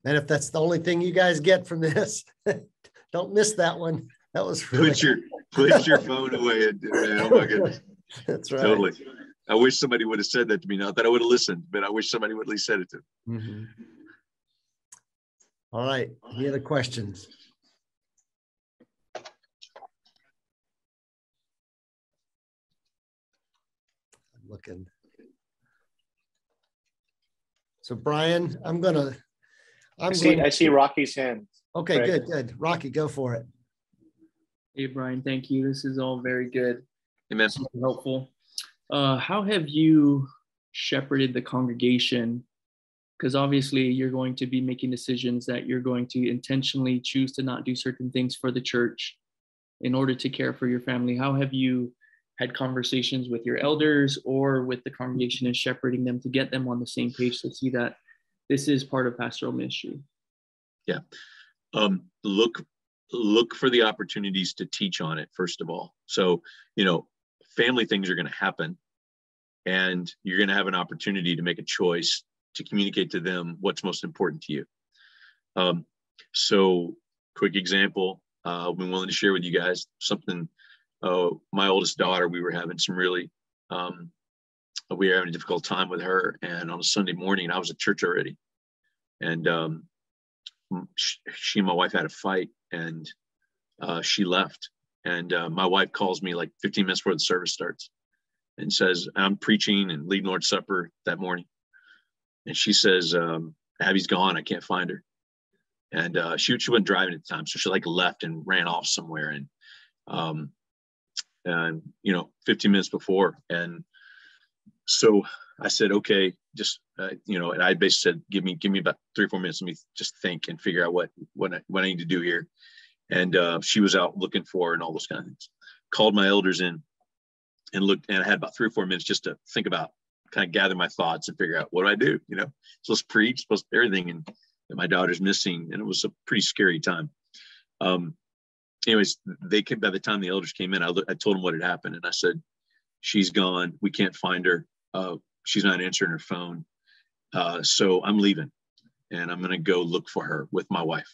And if that's the only thing you guys get from this, [LAUGHS] don't miss that one. That was really put your put your phone away. And, man, oh my [LAUGHS] goodness. That's right. Totally. I wish somebody would have said that to me. Not that I would have listened, but I wish somebody would at least said it to me. Mm-hmm. All right. Any other questions? I'm looking. So Brian, I'm gonna. I'm I see. Going I see Rocky's hand. Okay, right. good, good. Rocky, go for it. Hey, Brian, thank you. This is all very good. Amen. Super helpful. Uh, how have you shepherded the congregation? Because obviously, you're going to be making decisions that you're going to intentionally choose to not do certain things for the church in order to care for your family. How have you had conversations with your elders or with the congregation and shepherding them to get them on the same page to see that this is part of pastoral ministry? Yeah. Um, look look for the opportunities to teach on it first of all so you know family things are going to happen and you're going to have an opportunity to make a choice to communicate to them what's most important to you um, so quick example uh, i've been willing to share with you guys something uh, my oldest daughter we were having some really um, we were having a difficult time with her and on a sunday morning i was at church already and um, she and my wife had a fight and uh, she left. And uh, my wife calls me like 15 minutes before the service starts and says, I'm preaching and leading Lord's Supper that morning. And she says, um, Abby's gone. I can't find her. And uh, she, she wasn't driving at the time. So she like left and ran off somewhere. And, um, and, you know, 15 minutes before. And so I said, okay, just uh, you know, and I basically said, give me give me about three or four minutes. Let me just think and figure out what what I, what I need to do here. And uh, she was out looking for and all those kind of things. Called my elders in and looked, and I had about three or four minutes just to think about, kind of gather my thoughts and figure out what do I do. You know, supposed to preach, supposed to everything, and my daughter's missing, and it was a pretty scary time. Um, anyways, they came by the time the elders came in. I, I told them what had happened, and I said, "She's gone. We can't find her. Uh, she's not answering her phone. Uh, so I'm leaving and I'm going to go look for her with my wife.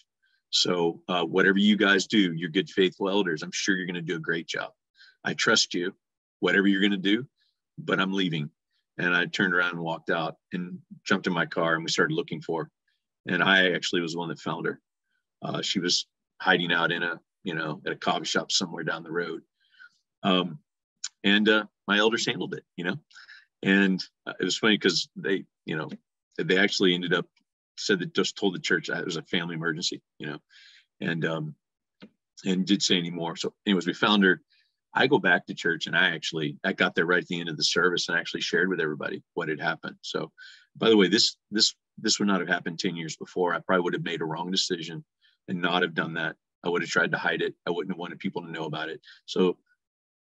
So uh, whatever you guys do, you're good, faithful elders. I'm sure you're going to do a great job. I trust you, whatever you're going to do, but I'm leaving. And I turned around and walked out and jumped in my car and we started looking for her. And I actually was the one that found her. Uh, she was hiding out in a, you know, at a coffee shop somewhere down the road. Um, and uh, my elders handled it, you know. And uh, it was funny because they, you know, they actually ended up said that just told the church it was a family emergency, you know, and um, and did say anymore. So, anyways, we found her. I go back to church and I actually I got there right at the end of the service and actually shared with everybody what had happened. So, by the way, this this this would not have happened 10 years before. I probably would have made a wrong decision and not have done that. I would have tried to hide it. I wouldn't have wanted people to know about it. So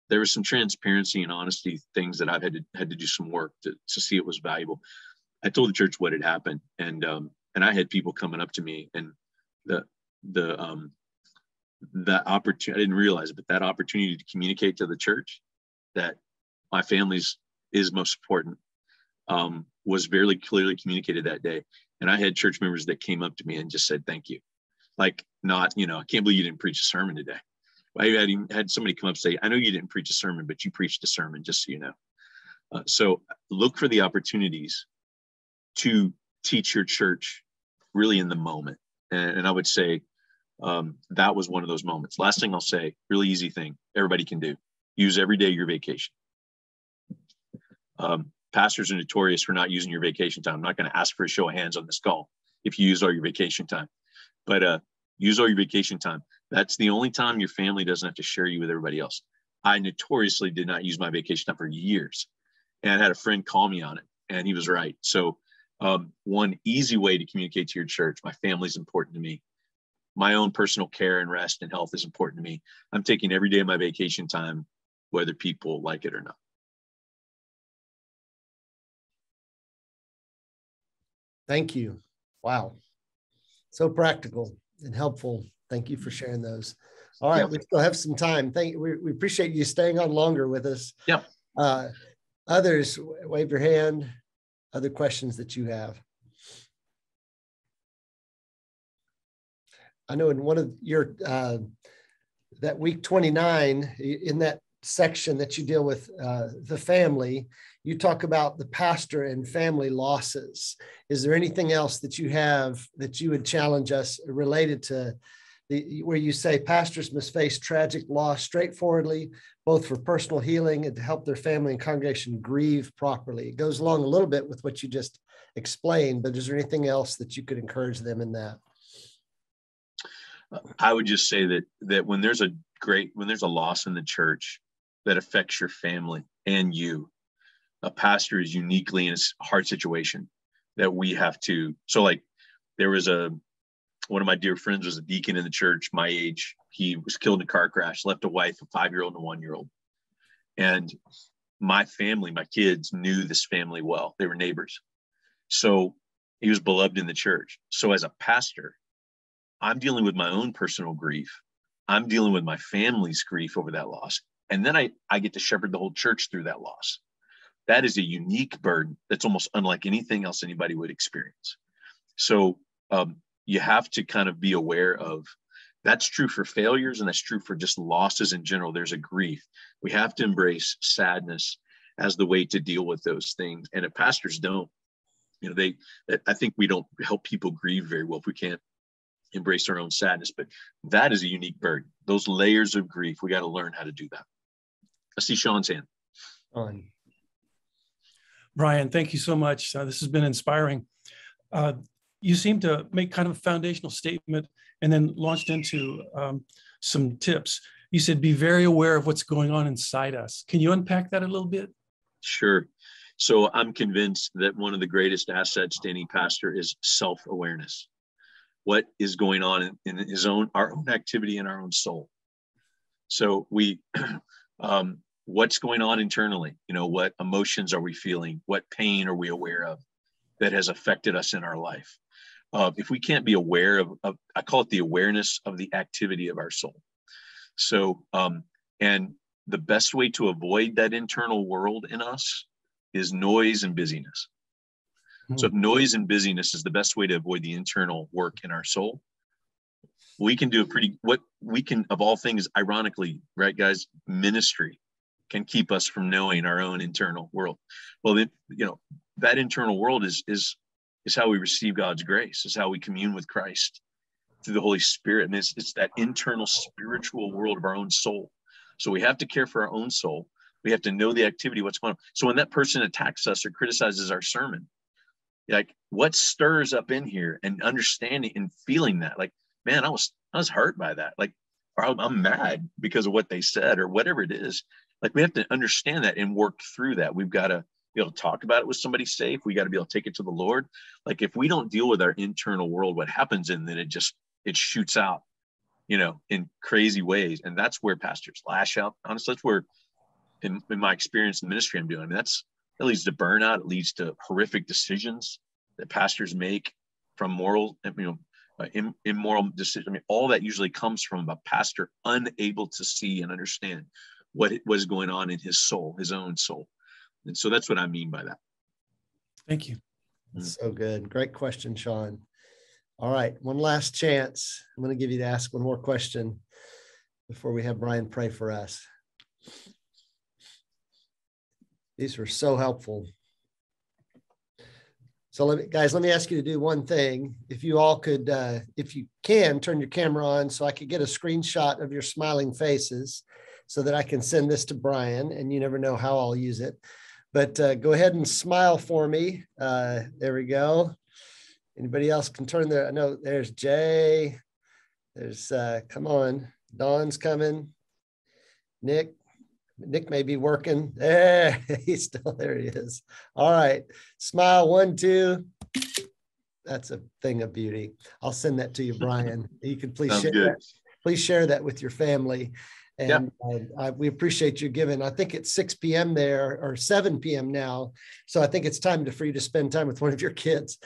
there was some transparency and honesty things that I've had to had to do some work to, to see it was valuable. I told the church what had happened, and um, and I had people coming up to me, and the the um, that opportunity I didn't realize it, but that opportunity to communicate to the church that my family's is most important um, was very clearly communicated that day. And I had church members that came up to me and just said, thank you. Like, not, you know, I can't believe you didn't preach a sermon today. I had, had somebody come up say, I know you didn't preach a sermon, but you preached a sermon, just so you know. Uh, so look for the opportunities to teach your church really in the moment. And, and I would say um, that was one of those moments. Last thing I'll say, really easy thing everybody can do use every day your vacation. Um, pastors are notorious for not using your vacation time. I'm not going to ask for a show of hands on this call if you use all your vacation time, but uh, use all your vacation time. That's the only time your family doesn't have to share you with everybody else. I notoriously did not use my vacation time for years, and I had a friend call me on it, and he was right. So, um, one easy way to communicate to your church: my family is important to me. My own personal care and rest and health is important to me. I'm taking every day of my vacation time, whether people like it or not. Thank you. Wow. So practical and helpful. Thank you for sharing those. All right, we still have some time. Thank you. We, we appreciate you staying on longer with us. Yep. Uh, others, wave your hand. Other questions that you have. I know in one of your uh, that week 29 in that section that you deal with uh, the family, you talk about the pastor and family losses. Is there anything else that you have that you would challenge us related to the, where you say pastors must face tragic loss straightforwardly, both for personal healing and to help their family and congregation grieve properly? It goes along a little bit with what you just explained, but is there anything else that you could encourage them in that? I would just say that that when there's a great when there's a loss in the church, that affects your family and you. A pastor is uniquely in a hard situation that we have to. So, like, there was a one of my dear friends was a deacon in the church, my age. He was killed in a car crash, left a wife, a five year old, and a one year old. And my family, my kids knew this family well. They were neighbors. So he was beloved in the church. So as a pastor, I'm dealing with my own personal grief. I'm dealing with my family's grief over that loss and then I, I get to shepherd the whole church through that loss. That is a unique burden that's almost unlike anything else anybody would experience. So um, you have to kind of be aware of that's true for failures and that's true for just losses in general. There's a grief. We have to embrace sadness as the way to deal with those things. And if pastors don't, you know, they, I think we don't help people grieve very well if we can't embrace our own sadness. But that is a unique burden. Those layers of grief, we got to learn how to do that. I see Sean's hand. On. Brian, thank you so much. Uh, this has been inspiring. Uh, you seem to make kind of a foundational statement and then launched into um, some tips. You said, be very aware of what's going on inside us. Can you unpack that a little bit? Sure. So I'm convinced that one of the greatest assets to any pastor is self-awareness. What is going on in, in his own, our own activity in our own soul. So we, [CLEARS THROAT] um, what's going on internally? You know what emotions are we feeling? What pain are we aware of that has affected us in our life? Uh, if we can't be aware of, of, i call it the awareness of the activity of our soul. So um, and the best way to avoid that internal world in us is noise and busyness. Hmm. so if noise and busyness is the best way to avoid the internal work in our soul we can do a pretty what we can of all things ironically right guys ministry can keep us from knowing our own internal world. Well, then, you know, that internal world is is is how we receive God's grace, is how we commune with Christ through the Holy Spirit. And it's, it's that internal spiritual world of our own soul. So we have to care for our own soul. We have to know the activity, what's going on. So when that person attacks us or criticizes our sermon, like what stirs up in here and understanding and feeling that, like, man, I was I was hurt by that. Like, I'm mad because of what they said or whatever it is like we have to understand that and work through that. We've got to be able to talk about it with somebody safe. We got to be able to take it to the lord. Like if we don't deal with our internal world what happens and then it just it shoots out you know in crazy ways. And that's where pastors lash out. Honestly that's where in, in my experience in ministry i'm doing I mean, that's that leads to burnout. It leads to horrific decisions that pastors make from moral you know uh, immoral decision. I mean, all that usually comes from a pastor unable to see and understand what was going on in his soul, his own soul. And so that's what I mean by that. Thank you. So good. Great question, Sean. All right, one last chance. I'm going to give you to ask one more question before we have Brian pray for us. These were so helpful. So let me, guys, let me ask you to do one thing. If you all could, uh, if you can, turn your camera on so I could get a screenshot of your smiling faces so that I can send this to Brian and you never know how I'll use it. But uh, go ahead and smile for me. Uh, there we go. Anybody else can turn their, I know there's Jay. There's, uh, come on, Don's coming. Nick, Nick may be working. [LAUGHS] There, he's still there. He is. All right. Smile one, two. That's a thing of beauty. I'll send that to you, Brian. You can please Sounds share good. that. Please share that with your family. And I, we appreciate you giving. I think it's 6 p.m. there or 7 p.m. now. So I think it's time to, for you to spend time with one of your kids.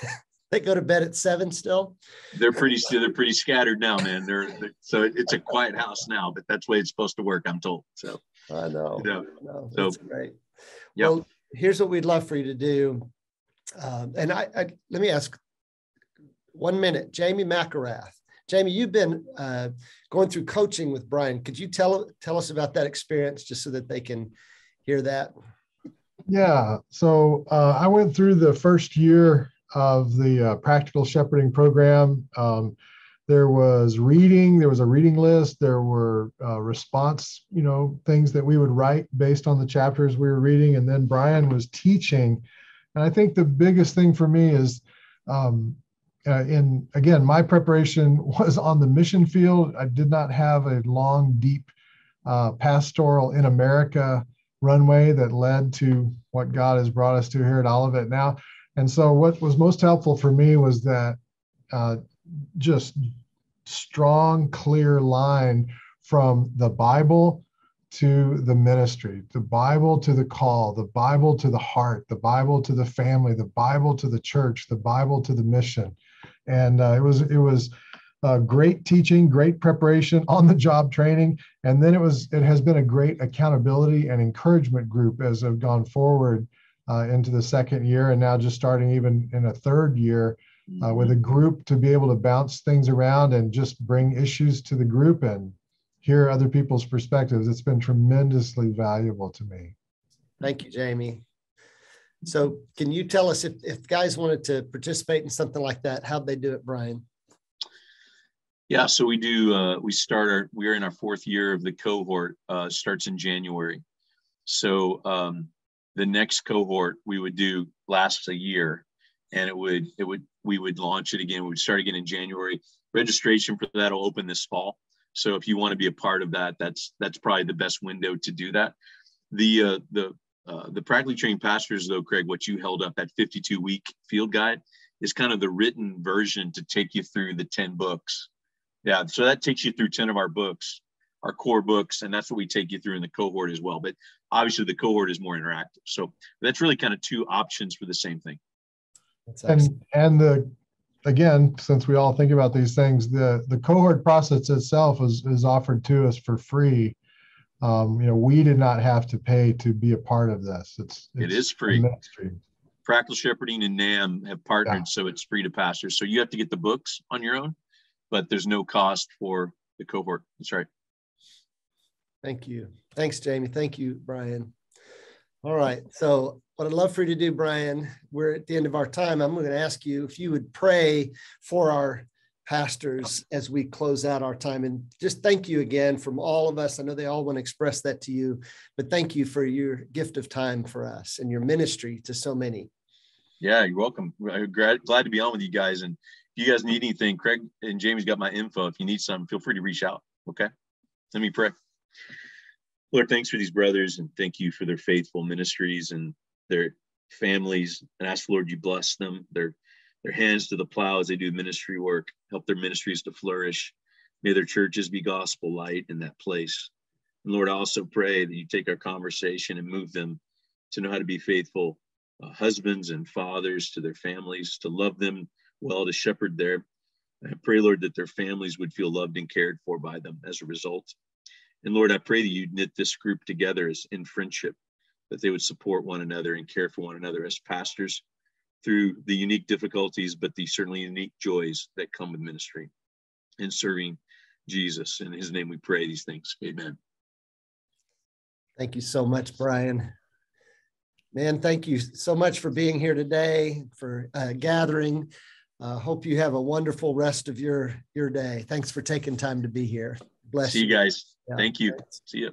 [LAUGHS] they go to bed at seven still. They're pretty they're pretty scattered now, man. They're, they're- so it's a quiet house now, but that's the way it's supposed to work, I'm told. So I know. Yeah. No, So- that's great. Yep. Well, here's what we'd love for you to do. Um, and I, I, let me ask one minute, Jamie McElrath. Jamie, you've been uh, going through coaching with Brian. Could you tell tell us about that experience, just so that they can hear that? Yeah. So uh, I went through the first year of the uh, practical shepherding program. Um, there was reading. There was a reading list. There were uh, response, you know, things that we would write based on the chapters we were reading. And then Brian was teaching. And I think the biggest thing for me is, um, uh, in again, my preparation [LAUGHS] was on the mission field. I did not have a long, deep uh, pastoral in America runway that led to what God has brought us to here at Olivet now. And so, what was most helpful for me was that uh, just strong, clear line from the Bible to the ministry, the Bible to the call, the Bible to the heart, the Bible to the family, the Bible to the church, the Bible to the mission. And uh, it was it was uh, great teaching, great preparation, [LAUGHS] on the job training, and then it was it has been a great accountability and encouragement group as I've gone forward uh, into the second year, and now just starting even in a third year uh, with a group to be able to bounce things around and just bring issues to the group and hear other people's perspectives. It's been tremendously valuable to me. Thank you, Jamie. So, can you tell us if, if guys wanted to participate in something like that, how'd they do it, Brian? Yeah, so we do. Uh, we start our. We are in our fourth year of the cohort. Uh, starts in January. So um, the next cohort we would do lasts a year, and it would it would we would launch it again. We would start again in January. Registration for that will open this fall. So if you want to be a part of that, that's that's probably the best window to do that. The uh, the uh, the practically trained pastors, though, Craig, what you held up that 52 week field guide is kind of the written version to take you through the 10 books. Yeah, so that takes you through 10 of our books, our core books, and that's what we take you through in the cohort as well. But obviously, the cohort is more interactive. So that's really kind of two options for the same thing. And and the again since we all think about these things the the cohort process itself is is offered to us for free um, you know we did not have to pay to be a part of this it's, it's It is free. a ministry. Practical Shepherding and NAM have partnered, so it's free to pastors. So you have to get the books on your own, but there's no cost for the cohort. That's right. Thank you. Thanks, Jamie. Thank you, Brian. All right. So, what I'd love for you to do, Brian, we're at the end of our time. I'm going to ask you if you would pray for our pastors as we close out our time. And just thank you again from all of us. I know they all want to express that to you, but thank you for your gift of time for us and your ministry to so many. Yeah, you're welcome. Glad to be on with you guys. And if you guys need anything, Craig and Jamie's got my info. If you need something, feel free to reach out. Okay. Let me pray. Lord, thanks for these brothers and thank you for their faithful ministries and their families. And ask, Lord, you bless them, their their hands to the plow as they do ministry work, help their ministries to flourish. May their churches be gospel light in that place. And Lord, I also pray that you take our conversation and move them to know how to be faithful uh, husbands and fathers to their families, to love them well, to shepherd their. I pray, Lord, that their families would feel loved and cared for by them as a result. And Lord, I pray that you knit this group together as in friendship, that they would support one another and care for one another as pastors through the unique difficulties, but the certainly unique joys that come with ministry and serving Jesus. In his name we pray these things. Amen. Thank you so much, Brian. Man, thank you so much for being here today, for uh, gathering. Uh, hope you have a wonderful rest of your your day. Thanks for taking time to be here. Bless See you, guys. Yeah. Thank you. See you.